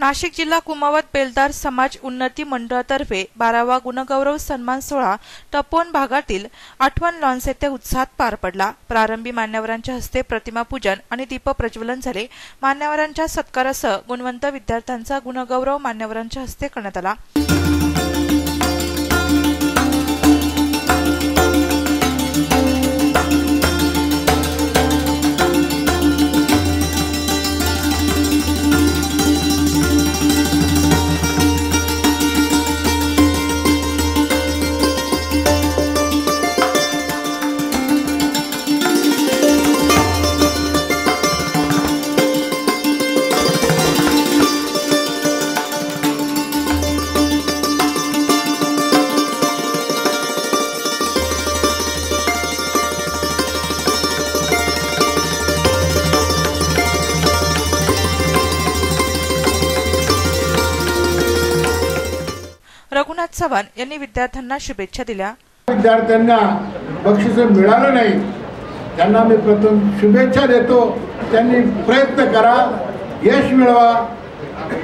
नाशिक जिल्हा कुमावत बेलदार समाज उन्नती मंडळातर्फे बारावा गुणगौरव सन्मान सोहळा तपोन भागातील आठवण लॉन्स येथे उत्साहात पार पडला. प्रारंभी मान्यवरांच्या हस्ते प्रतिमा पूजन आणि दीप प्रज्वलन झाले. मान्यवरांच्या सत्कारासह गुणवंत विद्यार्थ्यांचा गुणगौरव मान्यवरांच्या हस्ते करण्यात आला. रघुनाथ चव्हाण यांनी विद्यार्थ्यांना शुभेच्छा दिल्या. विद्यार्थ्यांना बक्षीस मिळालं नाही. त्यांना मी प्रथम शुभेच्छा देतो. त्यांनी प्रयत्न करा. यश मिळवा.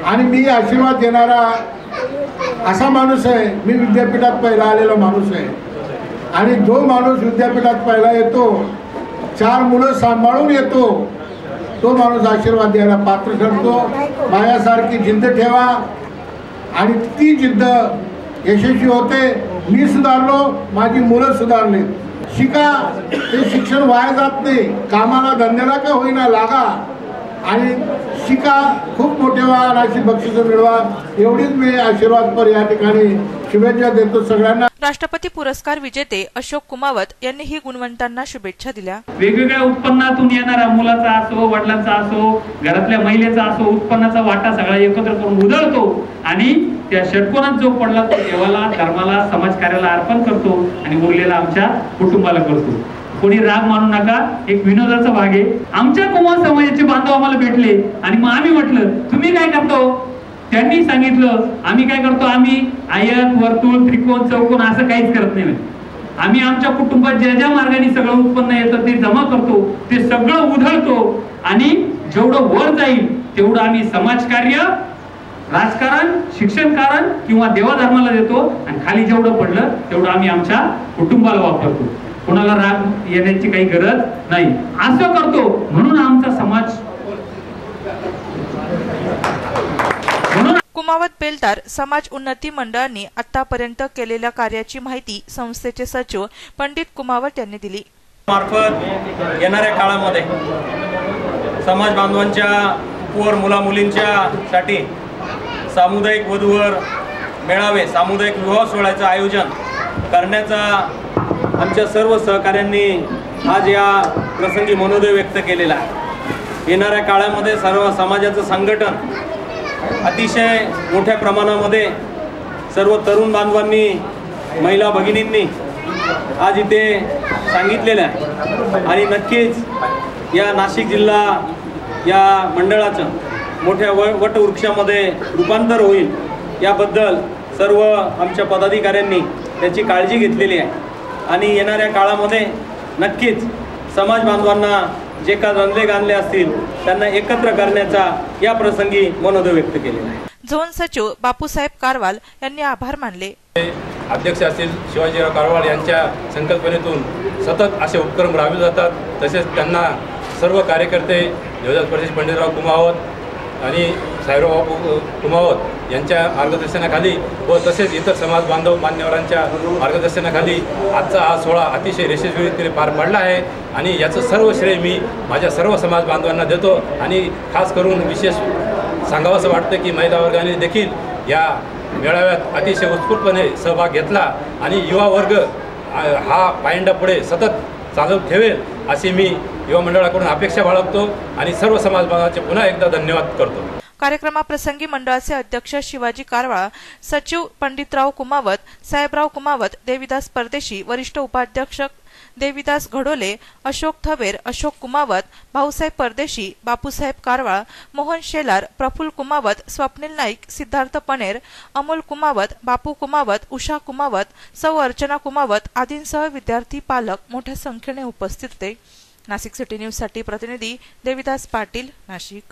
आणि मी आशीर्वाद देणारा असा माणूस आहे. मी विद्यापीठात पहिला आलेला माणूस आहे. आणि जो माणूस विद्यापीठात पहिला येतो चार मुलं सांभाळून येतो तो माणूस आशीर्वाद द्यायला पात्र ठरतो. माझ्यासारखी जिद्द ठेवा. आणि ती जिद्द यशस्वी होते. मी सुधारलो माझी मुलं सुधारली. शिका ते शिक्षण वाया जात नाही. कामाला धंद्याला का होईना लागा. आणि शिका खूप मोठे व्हा आणि अशी बक्षिसं मिळवा. एवढीच मी आशीर्वादपर या ठिकाणी शुभेच्छा देतो सगळ्यांना. राष्ट्रपती पुरस्कार विजेते अशोक कुमावत यांनी ही गुणवंतांना शुभेच्छा दिल्या. वेगवेगळ्या उत्पन्नातून येणारा मुलाचा असो वडिलांचा असो घरातल्या महिलेचा असो उत्पन्नाचा वाटा सगळा एकत्र करून उधळतो. आणि त्या षटकोनात जो पडला तो देवाला धर्माला समाजकार्याला अर्पण करतो आणि उरलेला आमच्या कुटुंबाला करतो. कोणी राग मानू नका एक विनोदाचा भाग आहे. आमच्या कुमार समाजाचे बांधव आम्हाला भेटले आणि मग आम्ही म्हटलं तुम्ही काय करतो? त्यांनी सांगितलं आम्ही काय करतो? आम्ही आयत वर्तुळ त्रिकोण चौकोन असं काहीच करत नाही. आम्ही आमच्या कुटुंबात ज्या ज्या मार्गाने सगळं उत्पन्न येतं ते जमा करतो ते सगळं उधळतो आणि जेवढं वर जाईल तेवढं आम्ही समाजकार्य राजकारण शिक्षणकारण किंवा देवाधर्माला देतो आणि खाली जेवढं पडलं तेवढं आम्ही आमच्या कुटुंबाला वापरतो. कोणाला राग येण्याची काही गरज नाही. असं करतो म्हणून आमचा समाज म्हणून कुमावत बेलदार समाज उन्नती मंडळाने आतापर्यंत केलेल्या कार्याची माहिती संस्थेचे सचिव पंडित कुमावत यांनी दिली. मार्फत येणाऱ्या काळामध्ये समाज बांधवांच्या पोर मुला मुलींच्या साठी सामुदायिक वधूवर मेळावे सामुदायिक विवाह सोहळ्याचं आयोजन करण्याचा आमच्या सर्व सहकाऱ्यांनी आज या प्रसंगी मनोदय व्यक्त केलेला आहे. येणाऱ्या काळामध्ये सर्व समाजाचं संघटन अतिशय मोठ्या प्रमाणामध्ये सर्व तरुण बांधवांनी महिला भगिनींनी आज इथे सांगितलेलं आहे. आणि नक्कीच या नाशिक जिल्हा या मंडळाचं मोठ्या व वटवृक्षामध्ये रूपांतर होईल याबद्दल सर्व आमच्या पदाधिकाऱ्यांनी त्याची काळजी घेतलेली आहे. आणि येणाऱ्या काळामध्ये नक्कीच समाज बांधवांना जे का रंगले गाणले असतील त्यांना एकत्र करण्याचा या प्रसंगी मनोदय व्यक्त केलेला आहे. झोन सचिव बापूसाहेब कारवाल यांनी आभार मानले. अध्यक्ष असतील शिवाजीराव कारवाड यांच्या संकल्पनेतून सतत असे उपक्रम राबवले जातात. तसेच त्यांना सर्व कार्यकर्ते देवदास प्रदेश पंडितराव कुमावत आणि साहेबराव कुमावत यांच्या मार्गदर्शनाखाली व तसेच इतर समाज बांधव मान्यवरांच्या मार्गदर्शनाखाली आजचा हा सोहळा अतिशय यशस्वीरित्याने पार पडला आहे. आणि याचं सर्व श्रेय मी माझ्या सर्व समाज बांधवांना देतो. आणि खास करून विशेष सांगावंसं वाटतं की महिला वर्गाने देखील या मेळाव्यात अतिशय उत्स्फूर्तपणे सहभाग घेतला आणि युवा वर्ग हा पायंडा पुढे सतत चालू ठेवेल अशी मी युवा मंडळाकडून अपेक्षा बाळगतो आणि सर्व समाज बांधवांचे पुन्हा एकदा धन्यवाद करतो. कार्यक्रमाप्रसंगी मंडळाचे अध्यक्ष शिवाजी कारवाळ सचिव पंडितराव कुमावत साहेबराव कुमावत देविदास परदेशी वरिष्ठ उपाध्यक्ष देविदास घडोले अशोक थवेर अशोक कुमावत भाऊसाहेब परदेशी बापूसाहेब कारवाळ मोहन शेलार प्रफुल कुमावत स्वप्नील नाईक सिद्धार्थ पनेर अमोल कुमावत बापू कुमावत उषा कुमावत सौ अर्चना कुमावत आदींसह विद्यार्थी पालक मोठ्या संख्येने उपस्थित होते. नाशिक सिटी न्यूजसाठी प्रतिनिधी देविदास पाटील नाशिक.